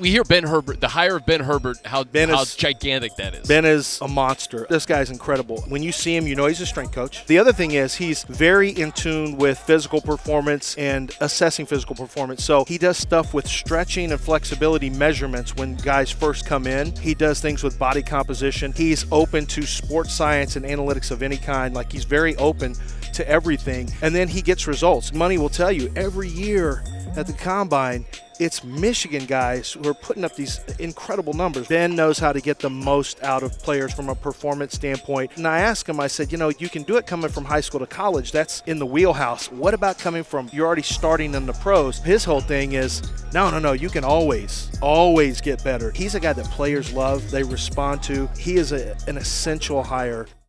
We hear Ben Herbert, the hire of Ben Herbert, how Ben how is- gigantic that is. Ben is a monster. This guy's incredible. When you see him, you know he's a strength coach. The other thing is he's very in tune with physical performance and assessing physical performance. So he does stuff with stretching and flexibility measurements when guys first come in. He does things with body composition. He's open to sports science and analytics of any kind. Like he's very open to everything. And then he gets results. Money will tell you every year at the combine, it's Michigan guys who are putting up these incredible numbers. Ben knows how to get the most out of players from a performance standpoint. And I asked him, I said, you know, you can do it coming from high school to college. That's in the wheelhouse. What about coming from, you're already starting in the pros? His whole thing is, no, no, no, you can always, always get better. He's a guy that players love, they respond to. He is a, an essential hire